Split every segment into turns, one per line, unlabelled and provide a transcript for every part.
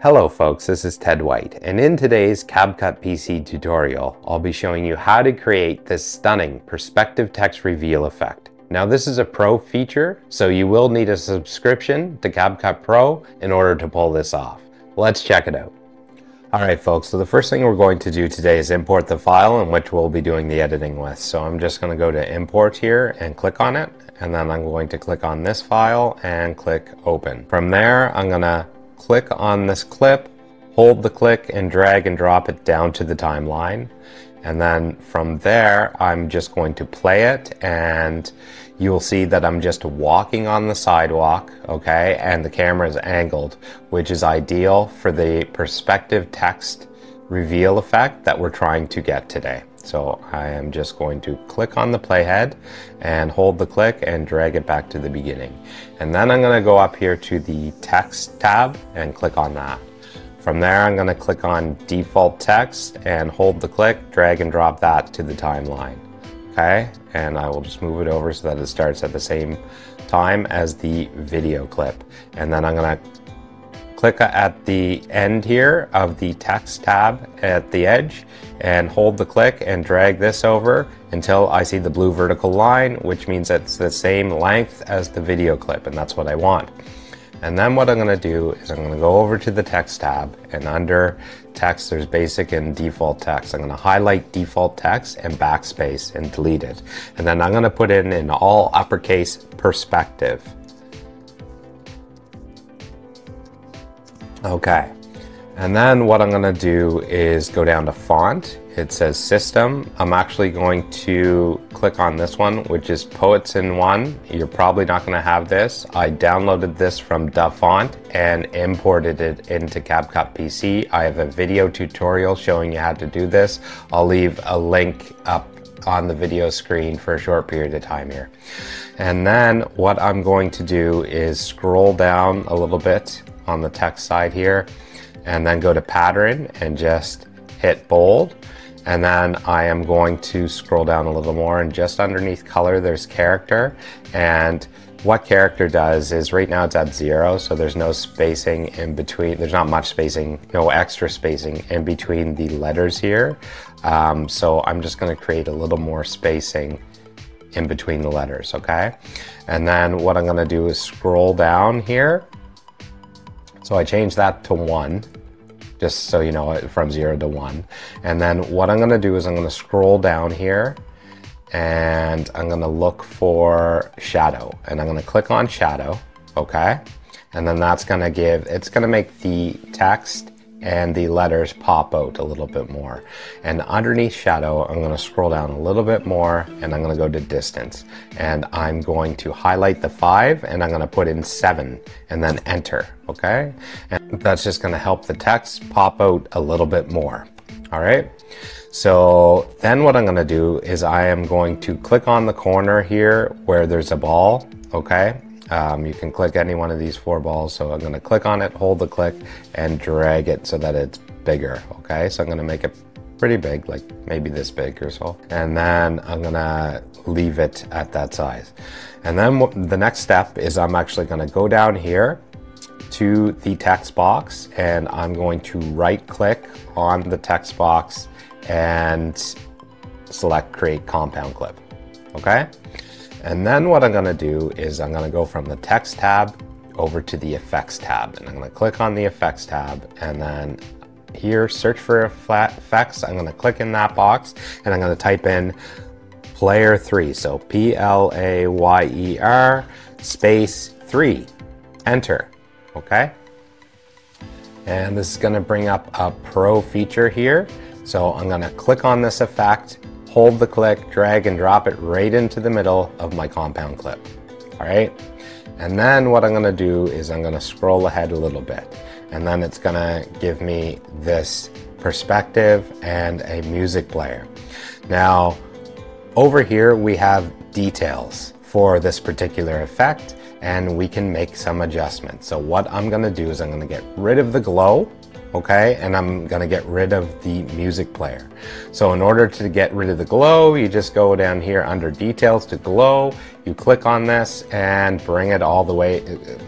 Hello folks, this is Ted White, and in today's CapCut PC tutorial, I'll be showing you how to create this stunning perspective text reveal effect. Now this is a pro feature, so you will need a subscription to CapCut Pro in order to pull this off. Let's check it out. Alright folks, so the first thing we're going to do today is import the file in which we'll be doing the editing with. So I'm just going to go to import here and click on it, and then I'm going to click on this file and click open. From there, I'm going to click on this clip, hold the click and drag and drop it down to the timeline. And then from there, I'm just going to play it and you will see that I'm just walking on the sidewalk, okay? And the camera is angled, which is ideal for the perspective text reveal effect that we're trying to get today. So I am just going to click on the playhead and hold the click and drag it back to the beginning. And then I'm going to go up here to the text tab and click on that. From there, I'm going to click on default text and hold the click, drag and drop that to the timeline. Okay, and I will just move it over so that it starts at the same time as the video clip. And then I'm going to click at the end here of the text tab at the edge and hold the click and drag this over until I see the blue vertical line, which means it's the same length as the video clip, and that's what I want. And then what I'm going to do is I'm going to go over to the text tab and under text there's basic and default text. I'm going to highlight default text and backspace and delete it. And then I'm going to put in in all uppercase perspective. Okay. And then what I'm going to do is go down to font. It says system. I'm actually going to click on this one, which is Poets in One. You're probably not going to have this. I downloaded this from DaFont and imported it into CapCut PC. I have a video tutorial showing you how to do this. I'll leave a link up on the video screen for a short period of time here. And then what I'm going to do is scroll down a little bit on the text side here and then go to pattern and just hit bold. And then I am going to scroll down a little more and just underneath color there's character. And what character does is right now it's at zero, so there's no spacing in between, there's not much spacing, no extra spacing in between the letters here. Um, so I'm just gonna create a little more spacing in between the letters, okay? And then what I'm gonna do is scroll down here so I changed that to one, just so you know, uh, from zero to one. And then what I'm gonna do is I'm gonna scroll down here and I'm gonna look for shadow and I'm gonna click on shadow, okay? And then that's gonna give, it's gonna make the text and the letters pop out a little bit more. And underneath shadow, I'm going to scroll down a little bit more and I'm going to go to distance. And I'm going to highlight the five and I'm going to put in seven and then enter. Okay. And that's just going to help the text pop out a little bit more. All right. So then what I'm going to do is I am going to click on the corner here where there's a ball. Okay. Um, you can click any one of these four balls. So I'm going to click on it, hold the click, and drag it so that it's bigger. Okay, so I'm going to make it pretty big, like maybe this big or so. And then I'm going to leave it at that size. And then the next step is I'm actually going to go down here to the text box and I'm going to right click on the text box and select create compound clip. Okay. And then what I'm gonna do is I'm gonna go from the text tab over to the effects tab. And I'm gonna click on the effects tab and then here, search for effects. I'm gonna click in that box and I'm gonna type in player three. So P-L-A-Y-E-R space three, enter, okay? And this is gonna bring up a pro feature here. So I'm gonna click on this effect hold the click, drag and drop it right into the middle of my compound clip. All right. And then what I'm going to do is I'm going to scroll ahead a little bit and then it's going to give me this perspective and a music player. Now over here we have details for this particular effect and we can make some adjustments. So what I'm going to do is I'm going to get rid of the glow okay? And I'm gonna get rid of the music player. So in order to get rid of the glow, you just go down here under details to glow, you click on this and bring it all the way.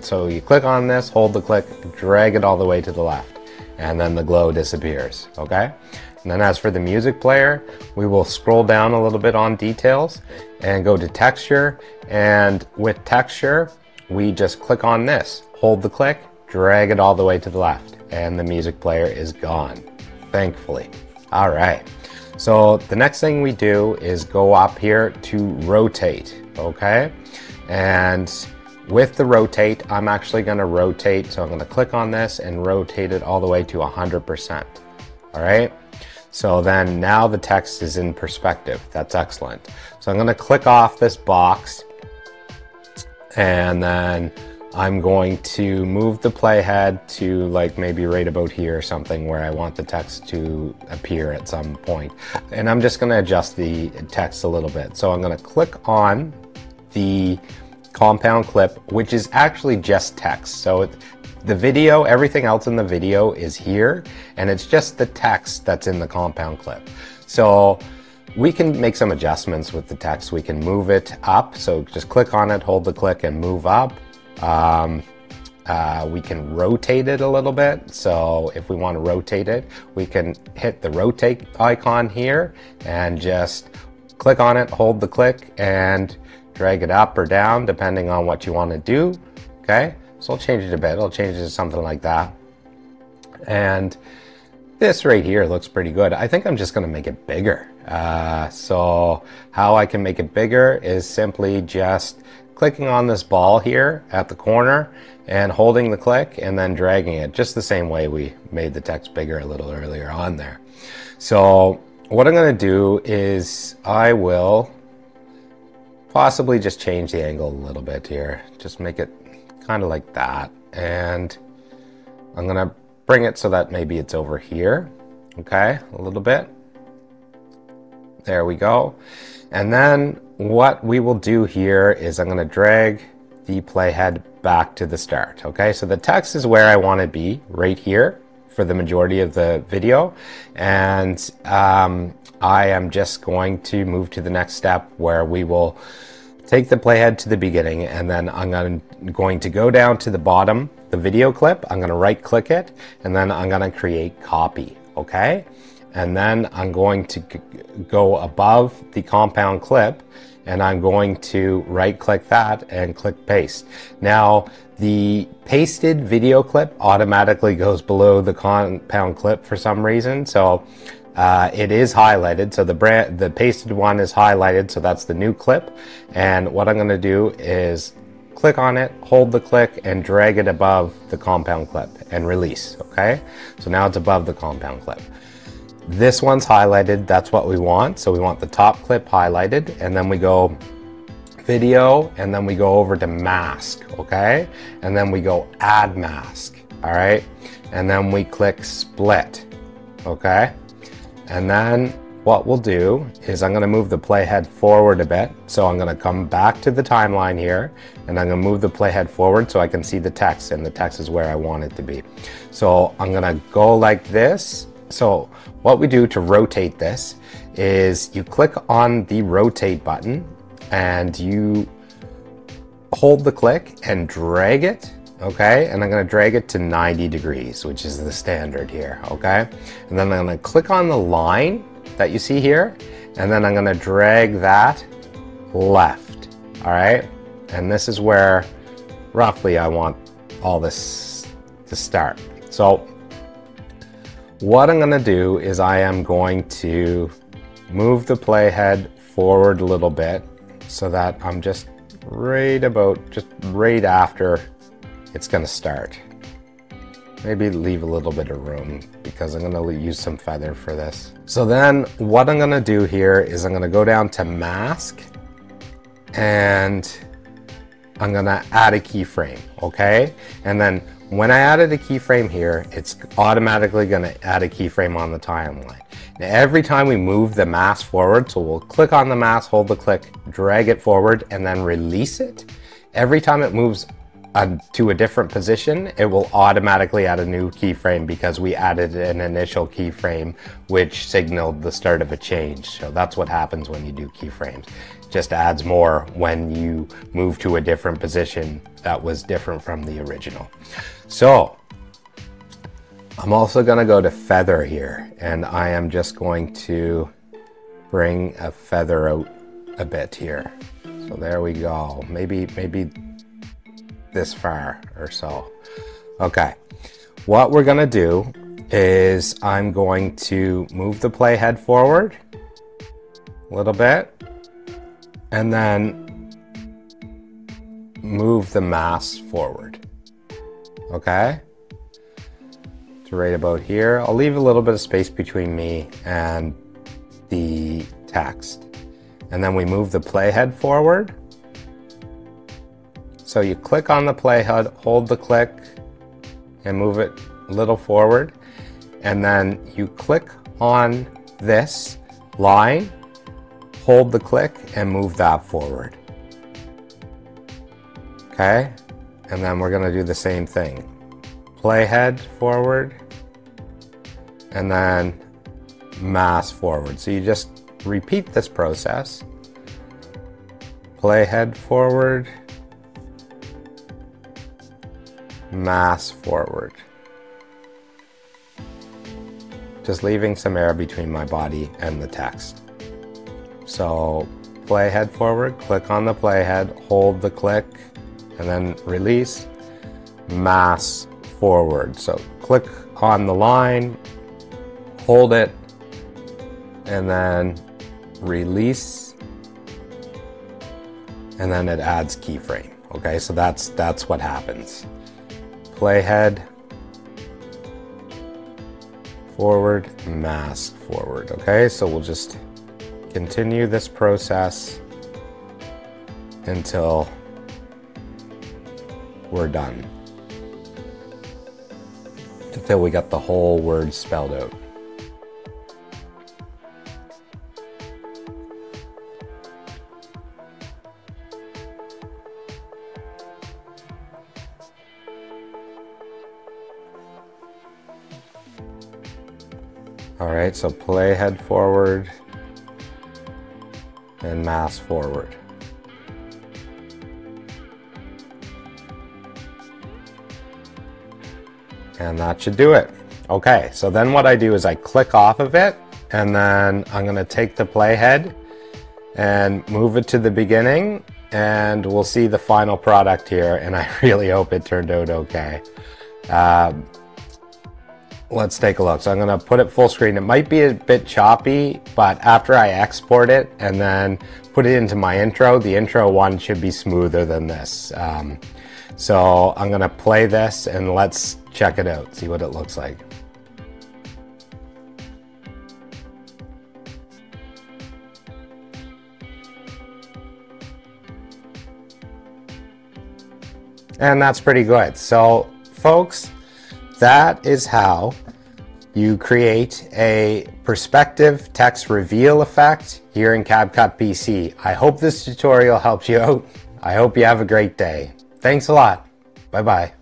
So you click on this, hold the click, drag it all the way to the left, and then the glow disappears, okay? And then as for the music player, we will scroll down a little bit on details and go to texture. And with texture, we just click on this, hold the click, drag it all the way to the left, and the music player is gone, thankfully. All right. So the next thing we do is go up here to rotate, okay? And with the rotate, I'm actually gonna rotate, so I'm gonna click on this and rotate it all the way to 100%, all right? So then now the text is in perspective. That's excellent. So I'm going to click off this box and then I'm going to move the playhead to like maybe right about here or something where I want the text to appear at some point. And I'm just going to adjust the text a little bit. So I'm going to click on the compound clip, which is actually just text. So it, the video, everything else in the video is here, and it's just the text that's in the compound clip. So we can make some adjustments with the text. We can move it up. So just click on it, hold the click, and move up. Um, uh, we can rotate it a little bit. So if we want to rotate it, we can hit the rotate icon here and just click on it, hold the click, and drag it up or down depending on what you want to do. Okay. So I'll change it a bit. I'll change it to something like that. And this right here looks pretty good. I think I'm just going to make it bigger. Uh, so how I can make it bigger is simply just clicking on this ball here at the corner and holding the click and then dragging it just the same way we made the text bigger a little earlier on there. So what I'm going to do is I will possibly just change the angle a little bit here. Just make it kind of like that. And I'm going to bring it so that maybe it's over here. Okay, a little bit. There we go. And then what we will do here is I'm going to drag the playhead back to the start. Okay, so the text is where I want to be, right here for the majority of the video. And um, I am just going to move to the next step where we will take the playhead to the beginning and then I'm going to go down to the bottom, the video clip. I'm going to right click it and then I'm going to create copy. Okay. And then I'm going to go above the compound clip and I'm going to right click that and click paste. Now the pasted video clip automatically goes below the compound clip for some reason. So uh, it is highlighted, so the brand, the pasted one is highlighted, so that's the new clip. And what I'm going to do is click on it, hold the click, and drag it above the compound clip and release. Okay, so now it's above the compound clip. This one's highlighted. That's what we want. So we want the top clip highlighted, and then we go video, and then we go over to mask. Okay, and then we go add mask. All right, and then we click split. Okay. And then what we'll do is I'm going to move the playhead forward a bit. So I'm going to come back to the timeline here and I'm going to move the playhead forward so I can see the text and the text is where I want it to be. So I'm going to go like this. So what we do to rotate this is you click on the rotate button and you hold the click and drag it okay? And I'm gonna drag it to 90 degrees, which is the standard here, okay? And then I'm gonna click on the line that you see here, and then I'm gonna drag that left, all right? And this is where roughly I want all this to start. So what I'm gonna do is I am going to move the playhead forward a little bit so that I'm just right about, just right after it's going to start. Maybe leave a little bit of room because I'm going to use some feather for this. So then what I'm going to do here is I'm going to go down to mask and I'm going to add a keyframe, okay? And then when I added a keyframe here, it's automatically going to add a keyframe on the timeline. Now every time we move the mask forward, so we'll click on the mask, hold the click, drag it forward, and then release it. Every time it moves uh, to a different position, it will automatically add a new keyframe because we added an initial keyframe which signaled the start of a change. So that's what happens when you do keyframes. Just adds more when you move to a different position that was different from the original. So I'm also going to go to feather here and I am just going to bring a feather out a bit here. So there we go. Maybe, maybe this far or so. Okay, what we're gonna do is I'm going to move the playhead forward a little bit and then move the mask forward. Okay? To right about here. I'll leave a little bit of space between me and the text. And then we move the playhead forward so you click on the playhead, hold the click, and move it a little forward. And then you click on this line, hold the click, and move that forward. Okay? And then we're going to do the same thing. Playhead forward, and then mask forward. So you just repeat this process. Playhead forward, mask forward. Just leaving some air between my body and the text. So playhead forward, click on the playhead, hold the click, and then release, mask forward. So click on the line, hold it, and then release, and then it adds keyframe. Okay, so that's that's what happens playhead, forward, mask forward. Okay, so we'll just continue this process until we're done. Until we got the whole word spelled out. All right, so play head forward and mask forward. And that should do it. Okay, so then what I do is I click off of it and then I'm gonna take the playhead and move it to the beginning and we'll see the final product here and I really hope it turned out okay. Um, let's take a look. So I'm gonna put it full screen. It might be a bit choppy, but after I export it and then put it into my intro, the intro one should be smoother than this. Um, so I'm gonna play this and let's check it out, see what it looks like. And that's pretty good. So folks, that is how you create a perspective text reveal effect here in CapCut PC. I hope this tutorial helps you out. I hope you have a great day. Thanks a lot. Bye bye.